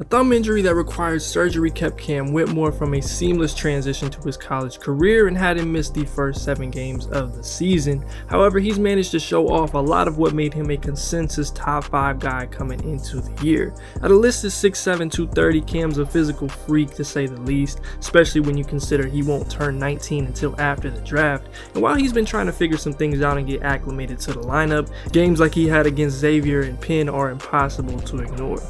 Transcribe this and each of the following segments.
A thumb injury that required surgery kept Cam Whitmore from a seamless transition to his college career and had him miss the first seven games of the season. However, he's managed to show off a lot of what made him a consensus top 5 guy coming into the year. At a list of 6'7", 230, Cam's a physical freak to say the least, especially when you consider he won't turn 19 until after the draft. And while he's been trying to figure some things out and get acclimated to the lineup, games like he had against Xavier and Penn are impossible to ignore.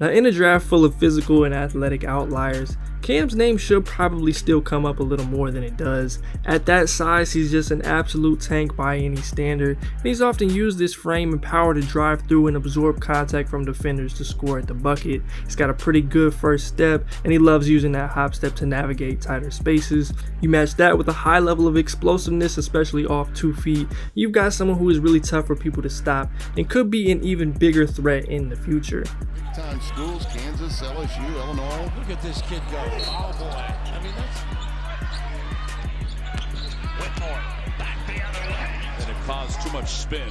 Now in a draft full of physical and athletic outliers, Cam's name should probably still come up a little more than it does. At that size, he's just an absolute tank by any standard, and he's often used his frame and power to drive through and absorb contact from defenders to score at the bucket. He's got a pretty good first step, and he loves using that hop step to navigate tighter spaces. You match that with a high level of explosiveness, especially off two feet, you've got someone who is really tough for people to stop and could be an even bigger threat in the future. Time schools, Kansas, LSU, Illinois. Look at this kid go. Oh boy. I mean that's Whitmore back the other way. And it caused too much spin.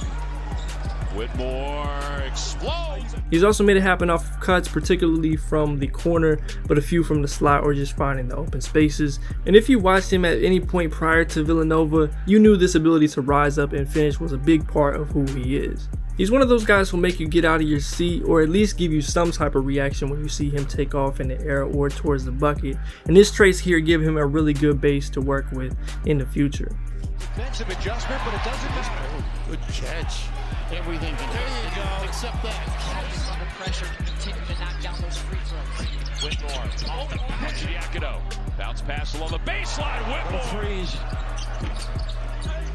Whitmore explodes. He's also made it happen off of cuts, particularly from the corner, but a few from the slot or just finding the open spaces. And if you watched him at any point prior to Villanova, you knew this ability to rise up and finish was a big part of who he is. He's one of those guys who'll make you get out of your seat or at least give you some type of reaction when you see him take off in the air or towards the bucket. And his traits here give him a really good base to work with in the future. defensive adjustment, but it doesn't just oh, Good catch. everything. Can, there you go. Except that. under pressure to continue to knock down those free throws. Whitmore. Oh, Giacono. Bounce pass along the baseline. Whitmore. Freeze.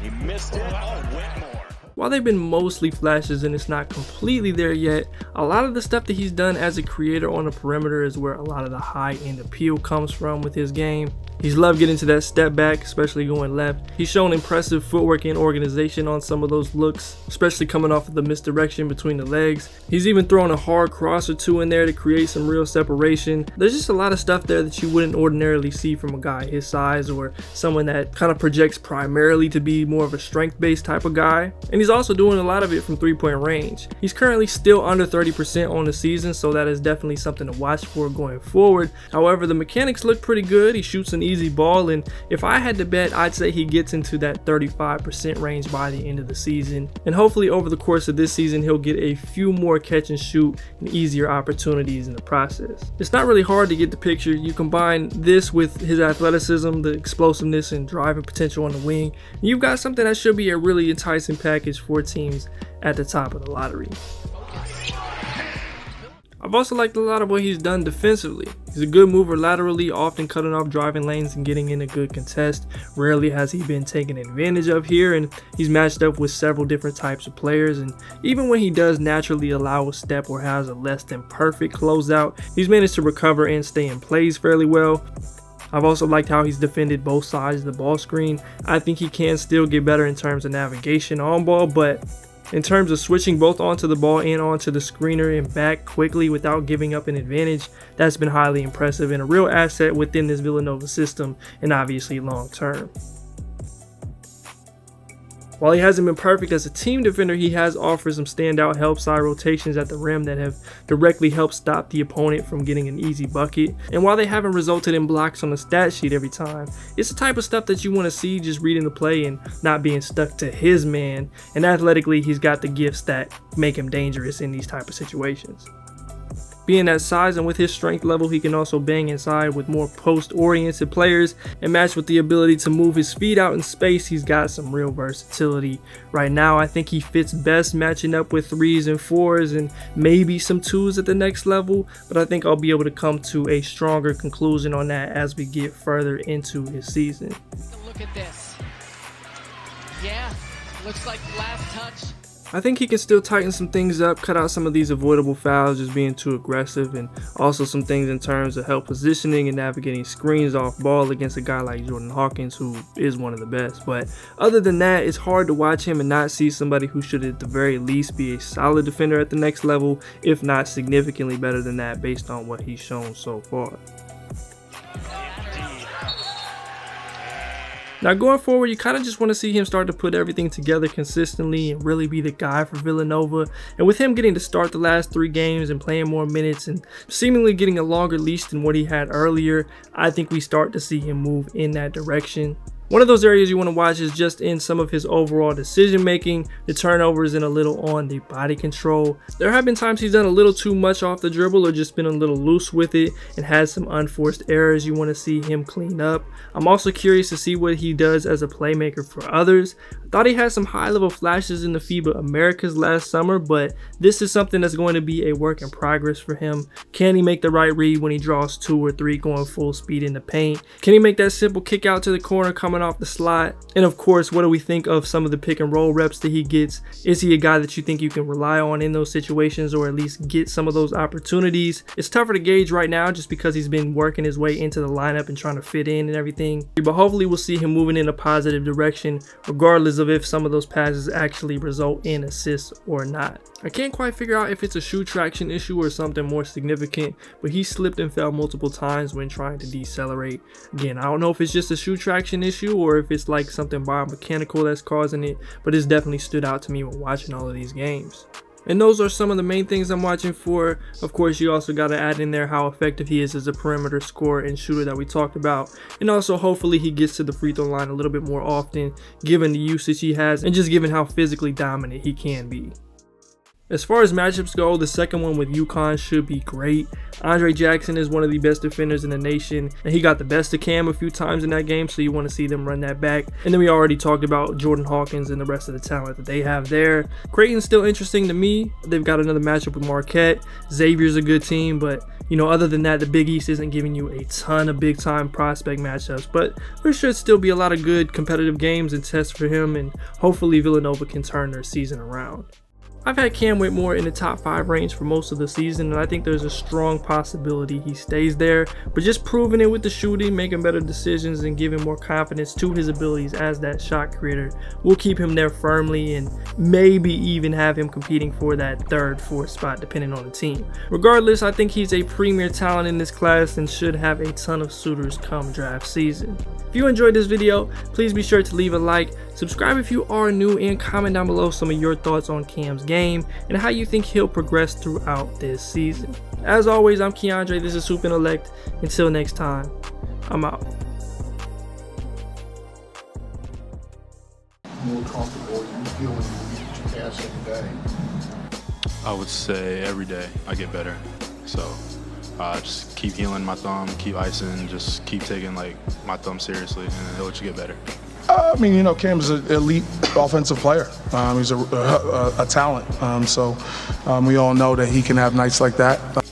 He missed it. Oh, Whitmore. While they've been mostly flashes and it's not completely there yet, a lot of the stuff that he's done as a creator on the perimeter is where a lot of the high end appeal comes from with his game. He's loved getting to that step back, especially going left. He's shown impressive footwork and organization on some of those looks, especially coming off of the misdirection between the legs. He's even thrown a hard cross or two in there to create some real separation. There's just a lot of stuff there that you wouldn't ordinarily see from a guy his size or someone that kind of projects primarily to be more of a strength-based type of guy. And he's also doing a lot of it from three-point range. He's currently still under 30% on the season, so that is definitely something to watch for going forward. However, the mechanics look pretty good. He shoots an easy ball, and if I had to bet, I'd say he gets into that 35% range by the end of the season. And hopefully, over the course of this season, he'll get a few more catch and shoot and easier opportunities in the process. It's not really hard to get the picture. You combine this with his athleticism, the explosiveness, and driving potential on the wing, you've got something that should be a really enticing package for teams at the top of the lottery. I've also liked a lot of what he's done defensively. He's a good mover laterally, often cutting off driving lanes and getting in a good contest. Rarely has he been taken advantage of here, and he's matched up with several different types of players. And even when he does naturally allow a step or has a less than perfect closeout, he's managed to recover and stay in plays fairly well. I've also liked how he's defended both sides of the ball screen. I think he can still get better in terms of navigation on ball, but in terms of switching both onto the ball and onto the screener and back quickly without giving up an advantage, that's been highly impressive and a real asset within this Villanova system and obviously long term. While he hasn't been perfect as a team defender, he has offered some standout help side rotations at the rim that have directly helped stop the opponent from getting an easy bucket. And while they haven't resulted in blocks on the stat sheet every time, it's the type of stuff that you want to see just reading the play and not being stuck to his man. And athletically, he's got the gifts that make him dangerous in these type of situations. Being that size and with his strength level, he can also bang inside with more post-oriented players and matched with the ability to move his feet out in space, he's got some real versatility. Right now, I think he fits best matching up with threes and fours and maybe some twos at the next level, but I think I'll be able to come to a stronger conclusion on that as we get further into his season. Look at this. Yeah, looks like last touch. I think he can still tighten some things up, cut out some of these avoidable fouls just being too aggressive, and also some things in terms of help positioning and navigating screens off ball against a guy like Jordan Hawkins, who is one of the best. But other than that, it's hard to watch him and not see somebody who should at the very least be a solid defender at the next level, if not significantly better than that based on what he's shown so far. Now going forward, you kind of just want to see him start to put everything together consistently and really be the guy for Villanova. And with him getting to start the last three games and playing more minutes and seemingly getting a longer leash than what he had earlier, I think we start to see him move in that direction. One of those areas you want to watch is just in some of his overall decision making, the turnovers and a little on the body control. There have been times he's done a little too much off the dribble or just been a little loose with it and has some unforced errors you want to see him clean up. I'm also curious to see what he does as a playmaker for others. I thought he had some high level flashes in the FIBA Americas last summer, but this is something that's going to be a work in progress for him. Can he make the right read when he draws two or three going full speed in the paint? Can he make that simple kick out to the corner coming off the slot? And of course, what do we think of some of the pick and roll reps that he gets? Is he a guy that you think you can rely on in those situations or at least get some of those opportunities? It's tougher to gauge right now just because he's been working his way into the lineup and trying to fit in and everything. But hopefully we'll see him moving in a positive direction regardless of if some of those passes actually result in assists or not. I can't quite figure out if it's a shoe traction issue or something more significant, but he slipped and fell multiple times when trying to decelerate. Again, I don't know if it's just a shoe traction issue or if it's like something biomechanical that's causing it, but it's definitely stood out to me when watching all of these games. And those are some of the main things I'm watching for. Of course, you also got to add in there how effective he is as a perimeter scorer and shooter that we talked about. And also, hopefully, he gets to the free throw line a little bit more often, given the usage he has and just given how physically dominant he can be. As far as matchups go, the second one with UConn should be great. Andre Jackson is one of the best defenders in the nation, and he got the best of Cam a few times in that game, so you want to see them run that back. And then we already talked about Jordan Hawkins and the rest of the talent that they have there. Creighton's still interesting to me. They've got another matchup with Marquette. Xavier's a good team, but you know, other than that, the Big East isn't giving you a ton of big time prospect matchups, but there should still be a lot of good competitive games and tests for him, and hopefully Villanova can turn their season around. I've had Cam Whitmore in the top 5 range for most of the season and I think there's a strong possibility he stays there, but just proving it with the shooting, making better decisions and giving more confidence to his abilities as that shot creator will keep him there firmly and maybe even have him competing for that third, fourth spot depending on the team. Regardless, I think he's a premier talent in this class and should have a ton of suitors come draft season. If you enjoyed this video, please be sure to leave a like, subscribe if you are new, and comment down below some of your thoughts on Cam's game and how you think he'll progress throughout this season. As always, I'm Keandre, this is Hoop Intellect. Until next time, I'm out. More comfortable you feel when you reach your pass every day. I would say every day I get better. So uh, just keep healing my thumb, keep icing, just keep taking like my thumb seriously, and it'll you get better. Uh, I mean, you know, Cam's an elite offensive player. Um, he's a, a, a talent. Um, so um, we all know that he can have nights like that.